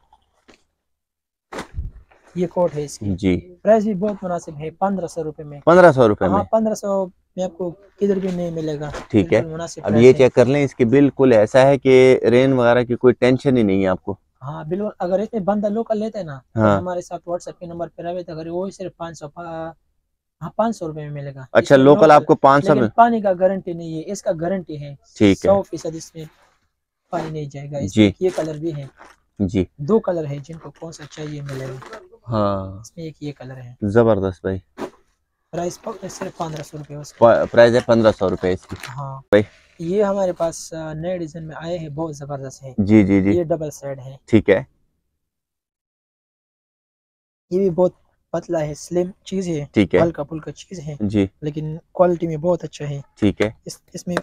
Speaker 1: ये कोट है इसकी।
Speaker 2: जी।
Speaker 1: प्राइस भी बहुत मुनासिब है पंद्रह सौ रुपए में।
Speaker 2: पंद्रह सौ रुपए
Speaker 1: हाँ
Speaker 2: में।
Speaker 1: पंद्रह सौ में आपको किधर भी नहीं मिलेगा।
Speaker 2: ठीक है। अब ये चेक कर लें इसकी बिल्कुल ऐसा है कि रेन वगैरह की कोई टेंशन ही नहीं है आपको।
Speaker 1: हाँ बिल्कुल। अगर इसमें बंदा लोकल लेते हैं ना तो
Speaker 2: हाँ।
Speaker 1: हमारे साथ व्हाट्सएप के नंबर पे रहे अगर वो सिर्फ़ पाँच सौ हाँ पाँच सौ रुपए में मिलेगा।
Speaker 2: अच्छा लोकल आपको पाँच सौ में
Speaker 1: पानी का गारंटी नहीं है इसका गारंटी है।
Speaker 2: ठीक है।
Speaker 1: सौ फ़ीसद इसमें पानी नहीं जाएगा।
Speaker 2: जी।
Speaker 1: ये कलर भी है।
Speaker 2: जी।
Speaker 1: दो कलर है जिनको कौन सा चाहिए मिलेगा।
Speaker 2: हाँ।
Speaker 1: इसमें एक ये कलर है।
Speaker 2: ज़बरदस्त भाई।
Speaker 1: प्राइस सिर्फ़ पंद्रह सौ रुपये
Speaker 2: प्राइस है पंद्रह सौ रुपए इसकी।
Speaker 1: हाँ।
Speaker 2: भाई।
Speaker 1: ये हमारे पास नए डिज़ाइन में आए हैं बहुत ज़बरदस्त है।
Speaker 2: जी जी जी।
Speaker 1: ये डबल साइड है।
Speaker 2: ठीक है।
Speaker 1: ये भी बहुत पतला है स्लिम चीज़ है
Speaker 2: ठीक है।
Speaker 1: हल्का फुल्का चीज़ है
Speaker 2: जी।
Speaker 1: लेकिन क्वालिटी में बहुत अच्छा है।
Speaker 2: ठीक है।
Speaker 1: इस इसमें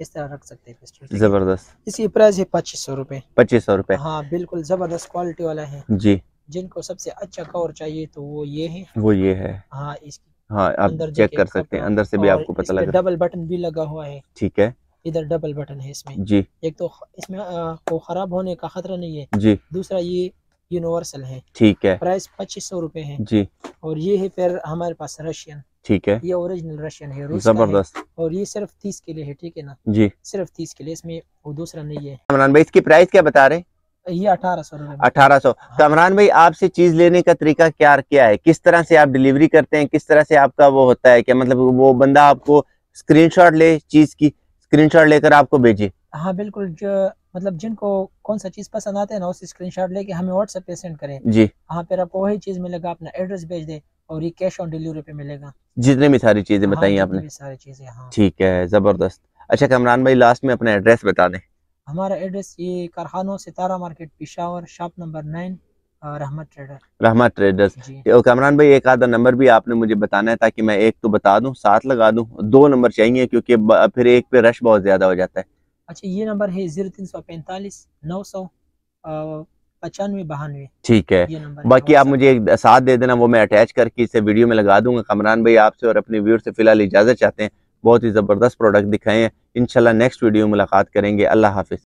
Speaker 1: इस तरह रख सकते हैं
Speaker 2: ज़बरदस्त।
Speaker 1: इसकी प्राइस है पच्चीस सौ रुपये
Speaker 2: पच्चीस सौ रूपए।
Speaker 1: हाँ बिल्कुल ज़बरदस्त क्वालिटी वाला है।
Speaker 2: जी।
Speaker 1: जिनको सबसे अच्छा कवर चाहिए तो वो ये है।
Speaker 2: वो ये है।
Speaker 1: हाँ इसकी
Speaker 2: हाँ आप
Speaker 1: अंदर
Speaker 2: चेक कर सकते हैं। अंदर से भी आपको पता लगा
Speaker 1: डबल बटन भी लगा हुआ है।
Speaker 2: ठीक है।
Speaker 1: इधर डबल बटन है इसमें।
Speaker 2: जी।
Speaker 1: एक तो इसमें वो खराब होने का खतरा नहीं है।
Speaker 2: जी।
Speaker 1: दूसरा ये यूनिवर्सल है।
Speaker 2: ठीक है।
Speaker 1: प्राइस पच्चीस सौ रूपए है।
Speaker 2: जी।
Speaker 1: और ये है फिर हमारे पास रशियन।
Speaker 2: ठीक है।
Speaker 1: ये ओरिजिनल रशियन है है।
Speaker 2: ज़बरदस्त।
Speaker 1: और ये सिर्फ़ तीस के लिए है ठीक है ना?
Speaker 2: जी।
Speaker 1: सिर्फ़ तीस के लिए इसमें वो दूसरा नहीं है।
Speaker 2: कमरान भाई इसकी प्राइस क्या बता रहे हैं?
Speaker 1: ये अठारह सौ
Speaker 2: अठारह सौ। कमरान भाई आपसे चीज़ लेने का तरीका क्या क्या है? किस तरह से आप डिलीवरी करते हैं? किस तरह से आपका वो होता है? क्या मतलब वो बंदा आपको स्क्रीनशॉट ले चीज़ की? स्क्रीनशॉट लेकर आपको भेजे?
Speaker 1: हाँ बिल्कुल जो मतलब जिनको कौन सा चीज़ पसंद आते हैं ना उसकी स्क्रीनशॉट लेके हमें व्हाट्सएप पे सेंड करें।
Speaker 2: जी।
Speaker 1: हाँ फिर आपको वही चीज़ मिलेगा अपना एड्रेस भेज दे और ये कैश ऑन डिलीवरी पे मिलेगा।
Speaker 2: जितने भी सारी चीज़ें
Speaker 1: हाँ,
Speaker 2: बताई आपने।
Speaker 1: सारी चीज़ें हाँ।
Speaker 2: ठीक है ज़बरदस्त। अच्छा कमरान भाई लास्ट में अपना एड्रेस बता दें।
Speaker 1: हमारा एड्रेस ये Karkhano Sitara market Peshawar shop number nine Rehmat trader
Speaker 2: Rehmat traders तो कमरान भाई एक आधा नंबर भी आपने मुझे बताना है ताकि मैं एक तो बता दूँ साथ लगा दूँ। दो नंबर चाहिए क्योंकि फिर एक पे रश बहुत ज़्यादा हो जाता है।
Speaker 1: अच्छा ये नंबर है ज़ीरो तीन सौ पैंतालीस नौ सौ पचानवे बहानवे।
Speaker 2: ठीक है। बाकी आप मुझे एक साथ दे देना वो मैं अटैच करके इसे वीडियो में लगा दूँगा। कमरान भाई आपसे और अपने व्यूअर से फ़िलहाल इजाज़त चाहते हैं। बहुत ही ज़बरदस्त प्रोडक्ट दिखाए हैं। इंशाल्लाह नेक्स्ट वीडियो में मुलाकात करेंगे। अल्लाह हाफिज।